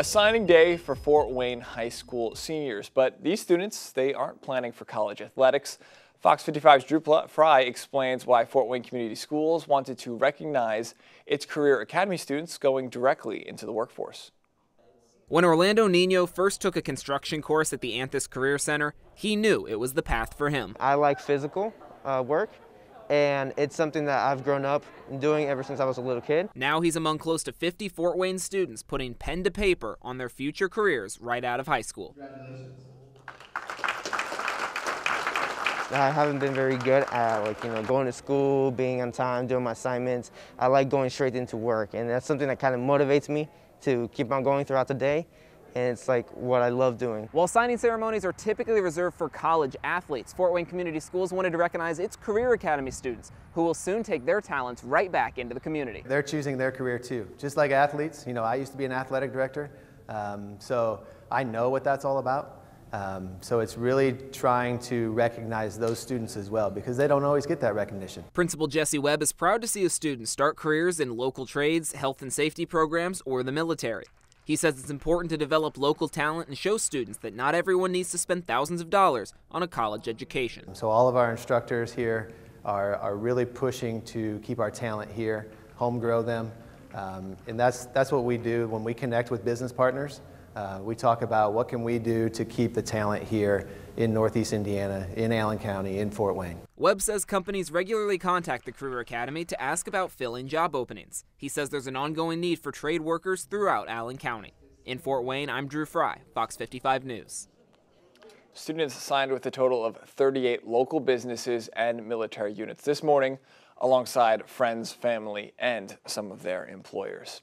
A signing day for Fort Wayne High School seniors, but these students, they aren't planning for college athletics. Fox 55's Drew Fry explains why Fort Wayne Community Schools wanted to recognize its Career Academy students going directly into the workforce. When Orlando Nino first took a construction course at the Anthis Career Center, he knew it was the path for him. I like physical uh, work, and it's something that I've grown up doing ever since I was a little kid. Now he's among close to 50 Fort Wayne students putting pen to paper on their future careers right out of high school. I haven't been very good at like you know going to school, being on time, doing my assignments. I like going straight into work, and that's something that kind of motivates me to keep on going throughout the day and it's like what I love doing. While signing ceremonies are typically reserved for college athletes, Fort Wayne Community Schools wanted to recognize its Career Academy students who will soon take their talents right back into the community. They're choosing their career too, just like athletes. You know, I used to be an athletic director, um, so I know what that's all about. Um, so it's really trying to recognize those students as well because they don't always get that recognition. Principal Jesse Webb is proud to see his students start careers in local trades, health and safety programs, or the military. He says it's important to develop local talent and show students that not everyone needs to spend thousands of dollars on a college education. So all of our instructors here are, are really pushing to keep our talent here, home grow them, um, and that's, that's what we do when we connect with business partners. Uh, we talk about what can we do to keep the talent here in Northeast Indiana, in Allen County, in Fort Wayne. Webb says companies regularly contact the Career Academy to ask about filling job openings. He says there's an ongoing need for trade workers throughout Allen County. In Fort Wayne, I'm Drew Fry, Fox 55 News. Students signed with a total of 38 local businesses and military units this morning, alongside friends, family, and some of their employers.